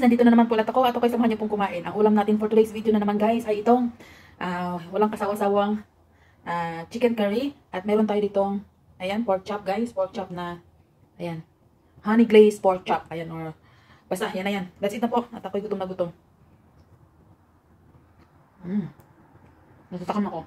Guys, nandito na naman po ulit ako at ako'y samahan niyo pong kumain. Ang ulam natin for today's video na naman guys ay itong ah, walang kasawa-sawang ah, chicken curry at meron tayo ditong ayan, pork chop guys, pork chop na ayan, honey glazed pork chop. Ayan or basta yan na yan. That's it na po at ako'y gutom na gutom. Mm. Natatakam ako.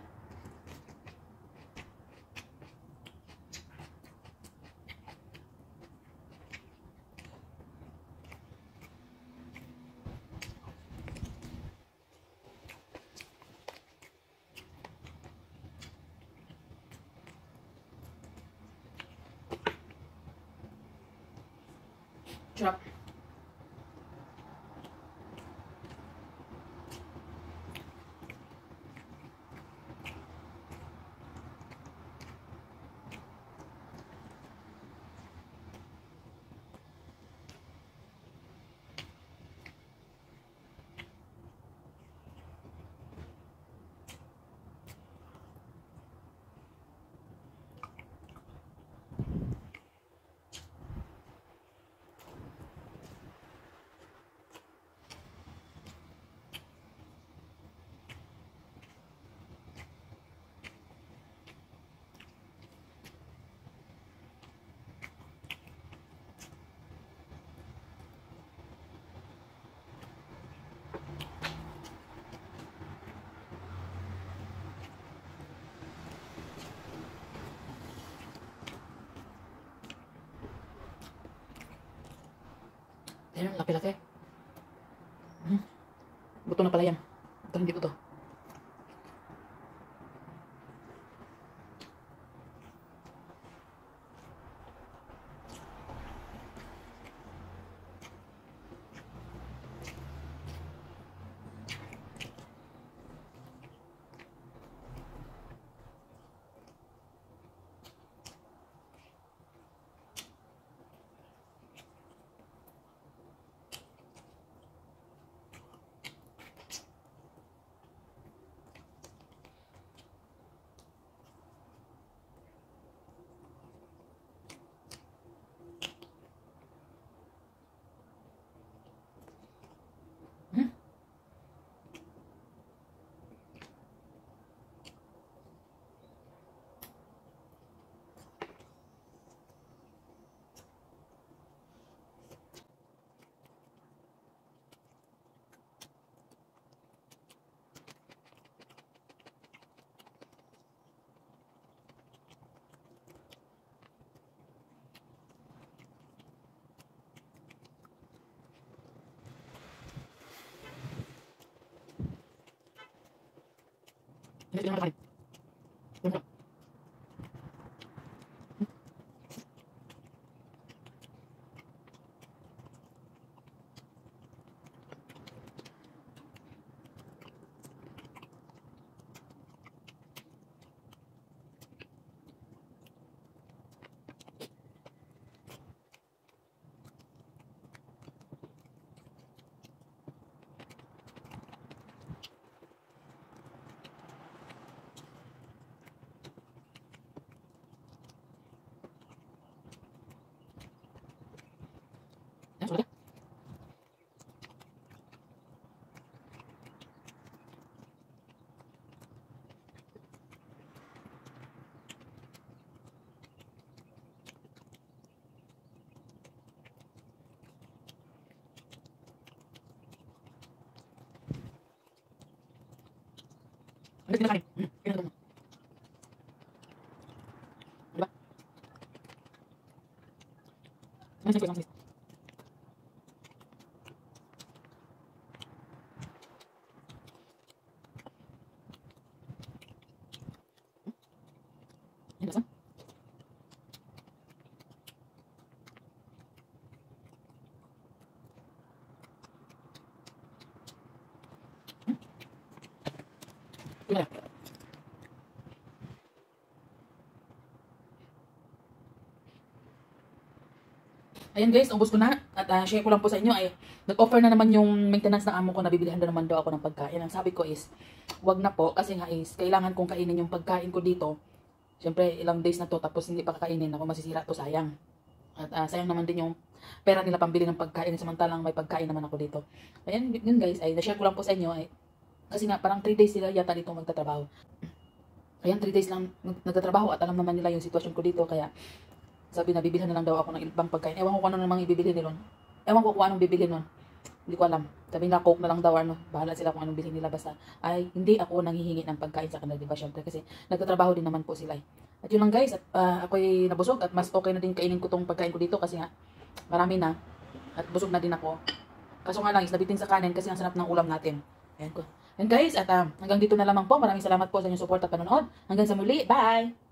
Sarap. Ayan, laki-laki. Hmm. Buto na pala yan. Ito hindi buto. Thank you. Ayan, sulit. Ano kinakain? Hmm, kinakain mo. Diba? Ano yung sabi ko? Yung lasa? Hmm? Yun na yan. Ayan guys, ubos ko na. At ah, share ko lang po sa inyo ay nag-offer na naman yung maintenance ng amo ko na bibilihan na naman daw ako ng pagkain. Ang sabi ko is, wag na po kasi nga is kailangan kong kainin yung pagkain ko dito. Siyempre, ilang days na to tapos hindi pa kakainin ako masisira to sayang. At ah, sayang naman din yung pera nila pambili ng pagkain samantalang may pagkain naman ako dito. Ayan, yun guys, ay na-share ko lang po sa inyo ay kasi nga parang 3 days sila yata dito magtatrabaho. Ayan, 3 days lang nag- nagtatrabaho at alam naman nila yung sitwasyon ko dito kaya sabi na bibilhan na lang daw ako ng ibang pagkain. Ewan ko kung ano namang ibibili nila. Ewan ko kung anong bibili nun. Hindi ko alam. Sabi nila, coke na lang daw, ano. Bahala sila kung anong bilhin nila. Basta, ay, hindi ako nanghihingi ng pagkain sa kanila, di ba? Syempre, kasi nagtatrabaho din naman po sila. eh. At yun lang guys, at ah, ako'y nabusog at mas okay na din kainin ko tong pagkain ko dito kasi nga, marami na. At busog na din ako. Kaso nga lang, is nabitin sa kanin kasi ang sarap ng ulam natin. Ayan ko. And guys, at ah, hanggang dito na lamang po. Maraming salamat po sa inyong support at panonood. Hanggang sa muli. Bye!